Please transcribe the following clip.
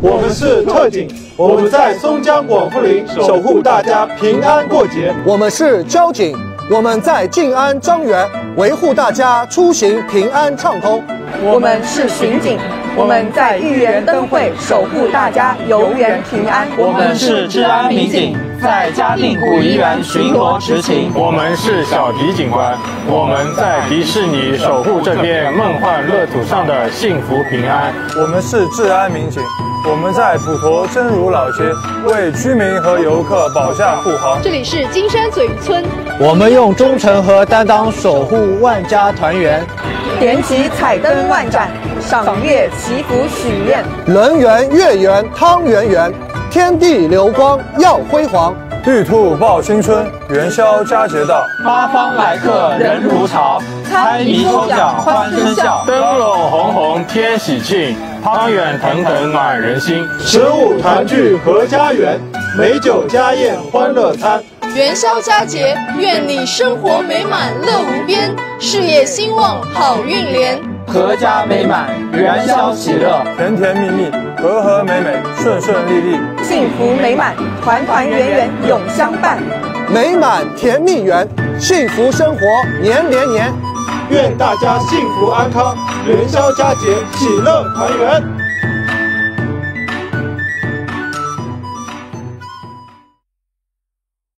我们是特警，我们在松江广富林守护大家平安过节。我们是交警，我们在静安张园维护大家出行平安畅通。我们是巡警，我们在豫园灯会守护大家游园平安。我们是治安民警，在嘉定古怡园巡逻执勤。我们是小迪警官，我们在迪士尼守护这片梦幻乐土上的幸福平安。我们是治安民警。我们在普陀真如老街为居民和游客保驾护航。这里是金山嘴村，我们用忠诚和担当守护万家团圆。点起彩灯万盏，赏月祈福许愿。人圆月圆汤圆圆，天地流光耀辉煌。玉兔报新春，元宵佳节到，八方来客人如潮。猜谜抽奖欢声笑，灯笼红红添喜庆，汤圆腾腾暖人心。十五团聚合家园，美酒佳宴欢乐餐。元宵佳节，愿你生活美满乐无边，事业兴旺好运连。阖家美满，元宵喜乐，甜甜蜜蜜，和和美美，顺顺利利，幸福美满，团团圆圆永相伴。美满甜蜜圆，幸福生活年年年。愿大家幸福安康，元宵佳节喜乐团圆。